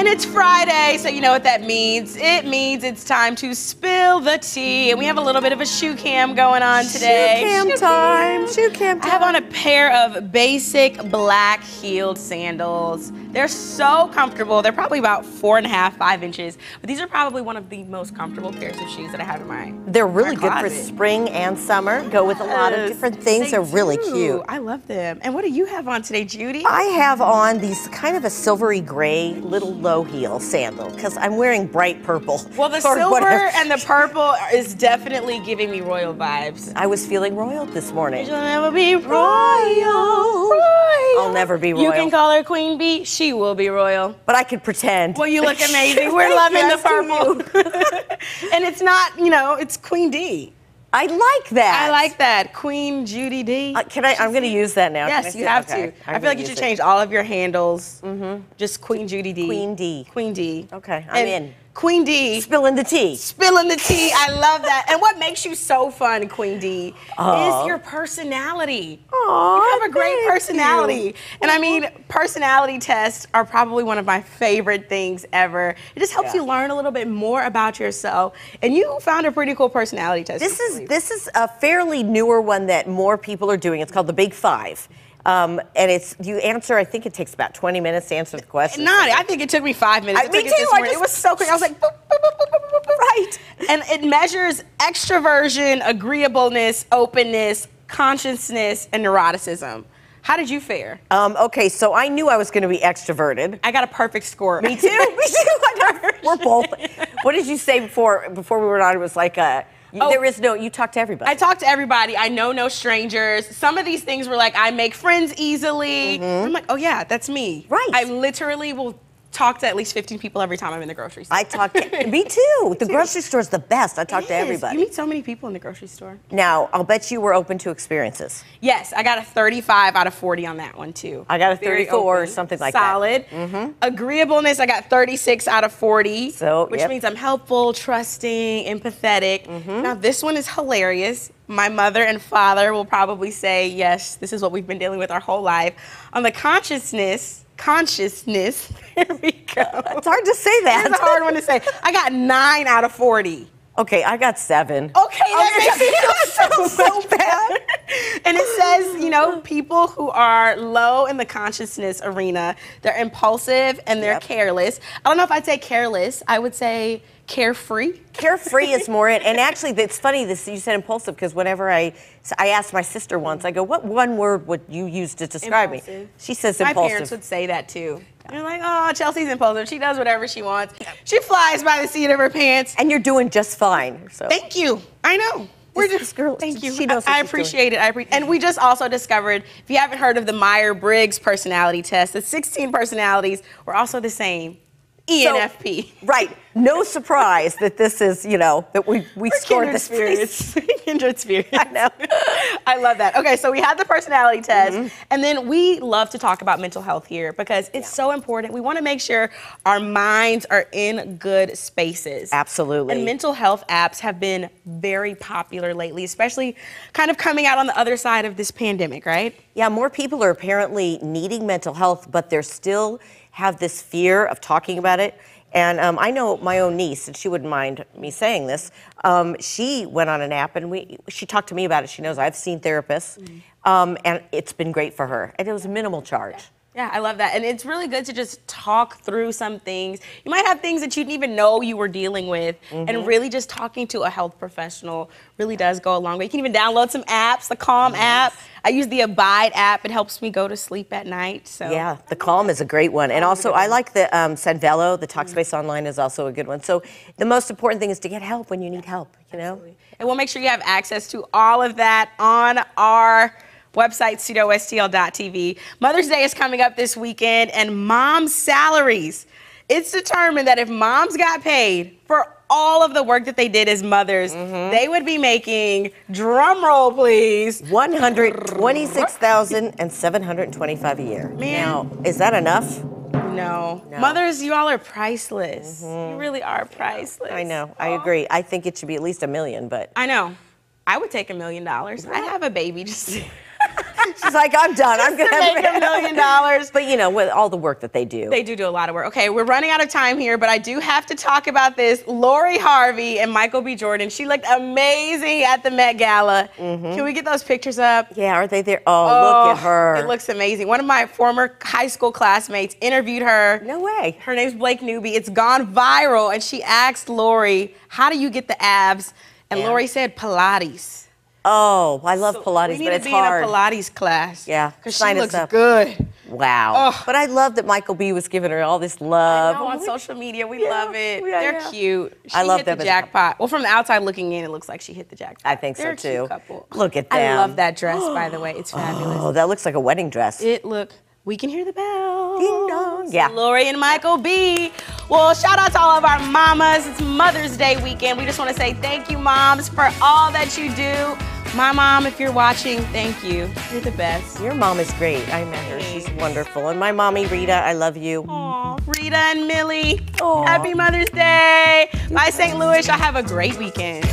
And it's Friday, so you know what that means. It means it's time to spill the tea. And we have a little bit of a shoe cam going on today. Shoe cam Shoe time. cam. Shoe cam time. I have on a pair of basic black heeled sandals. They're so comfortable. They're probably about four and a half, five inches. But these are probably one of the most comfortable pairs of shoes that I have in my They're really my good for spring and summer. Go with a lot of different things. they They're really cute. I love them. And what do you have on today, Judi? I have on these kind of a silvery gray little low heel sandal because I'm wearing bright purple. well, the silver whatever. and the purple is definitely giving me royal vibes. I was feeling royal this morning. You'll never be royal. Royal. I'll never be You can call her Queen Bee. She will be royal. But I could pretend. Well, you look amazing. We're loving the purple. and it's not, you know, it's Queen D. I like that. I like that. Queen Judi D. Uh, can I? I'm going to use that now. Yes, you have Okay, to. I'm I feel like you should it. change all of your handles. Mm-hmm. Just Queen Judi D. Queen D. Queen D. Okay, I'm And in. Queen D. Spilling the tea. Spilling the tea. I love that. And what makes you so fun, Queen D, Aw. is your personality. Aw, you have a great personality. you. And I mean, personality tests are probably one of my favorite things ever. It just helps Yeah. you learn a little bit more about yourself. And you found a pretty cool personality test. This is this is a fairly newer one that more people are doing. It's called the Big Five, um, and it's you answer. I think it takes about 20 minutes to answer the question. Not, I think it took me five minutes. I- It me it too, this I just- it was so quick. I was like, boop, boop, boop, boop, boop, boop, boop. Right. And it measures extroversion, agreeableness, openness, consciousness, and neuroticism. How did you fare? Um, okay, so I knew I was going to be extroverted. I got a perfect score. Me too. Me too. We're both. What did you say before before we were on? It was like you, Oh. there is no. You talk to everybody. I talk to everybody. I know no strangers. Some of these things were like, I make friends easily. Mm-hmm. I'm like, oh yeah, that's me. Right. I literally will talk to at least 15 people every time I'm in the grocery store. I talk to me too. The grocery store's the best. I talk It to is. everybody. You meet so many people in the grocery store. now I'll bet you were open to experiences. Yes, I got a 35 out of 40 on that one too. I got a Very 34 or something like that. Mm-hmm. Solid. Agreeableness, I got 36 out of 40. So, which yep. means I'm helpful, trusting, empathetic. Mm-hmm. Now this one is hilarious. My mother and father will probably say, yes, this is what we've been dealing with our whole life. On the consciousness, consciousness, there we go. It's hard to say that. It's a hard one to say. I got nine out of 40. Okay, I got seven. Okay, oh, that Okay, makes me feel so, so so bad. and it says, you know, people who are low in the consciousness arena, they're impulsive and they're Yep. careless. I don't know if I'd say careless. I would say carefree. Carefree is more it. And actually, it's funny this you said impulsive because whenever I I asked my sister once, I go, "What one word would you use to describe me?" She says impulsive. My parents would say that too. They're like, oh, Chelsea's impulsive. She does whatever she wants. She flies by the seat of her pants. and you're doing just fine. So Thank you. I know. We're just this girl- Thank you. she knows I, I she's doing. appreciate it. I appreciate. And we just also discovered, if you haven't heard of the Meyer Briggs personality test, the 16 personalities were also the same. E So- ENFP. right, no surprise that this is you know that we we We're scored kindred this spirits. kindred spirits. I know. I love that. Okay, so we had the personality test, Mm-hmm. and then we love to talk about mental health here because it's so important. We want to make sure our minds are in good spaces. Absolutely. And mental health apps have been very popular lately, especially kind of coming out on the other side of this pandemic, right? Yeah, more people are apparently needing mental health, but they're still have this fear of talking about it. And um, I know my own niece, and she wouldn't mind me saying this. Um, she went on an app, and we she talked to me about it. She knows I've seen therapists, um, and it's been great for her. And it was a minimal charge. Yeah, I love that. And it's really good to just talk through some things. You might have things that you didn't even know you were dealing with. Mm-hmm. And really just talking to a health professional really does go a long way. You can even download some apps, the Calm app. I use the Abide app. It helps me go to sleep at night. So Yeah, the Calm is a great one, and also I like the um, Sanvello. The Talkspace Online is also a good one. So the most important thing is to get help when you need help. You know. And we'll make sure you have access to all of that on our website, studiostl.tv. Mother's Day is coming up this weekend, and mom's salaries. It's determined that if moms got paid for all of the work that they did as mothers, mm-hmm. they would be making, drum roll please, One hundred twenty-six thousand and seven hundred twenty-five a year. Man. Now, is that enough? no. No. Mothers, you all are priceless. Mm-hmm. You really are priceless. I know. I agree. I think it should be at least a million, but I know. I would take a million dollars. I'd have a baby just. She's like, I'm done. I'm gonna make a million dollars. But you know, with all the work that they do. They do do a lot of work. Okay, we're running out of time here, but I do have to talk about this. Lori Harvey and Michael B. Jordan. She looked amazing at the Met Gala. Mm-hmm. Can we get those pictures up? yeah, are they there? Oh, look oh, at Oh, her. It looks amazing. One of my former high school classmates interviewed her. no way. Her name's Blake Newby. It's gone viral, and she asked Lori, "How do you get the abs?" And Yeah. Lori said, "Pilates." Oh, I love So Pilates, we need but to it's be hard. in a Pilates class. Yeah, because she looks up. good. Wow. Ugh. But I love that Michael B was giving her all this love. Know, on social media, we Yeah, love it. yeah, They're yeah. cute. She I love hit them the as a couple. jackpot. Well, from the outside looking in, it looks like she hit the jackpot. I think so, They're a cute too. couple. Look at I love that dress, by the way. It's fabulous. Oh, that looks like a wedding dress. It look. We can hear the bell. Ding dong. Yeah. Lori and Michael B. Well, shout out to all of our mamas. It's Mother's Day weekend. We just want to say thank you, moms, for all that you do. My mom, if you're watching, thank you. You're the best. Your mom is great. I met her. She's wonderful. And my mommy, Rita, I love you. Aw, Rita and Millie. Aw. Happy Mother's Day. Bye, St. Louis. Y'all have a great weekend.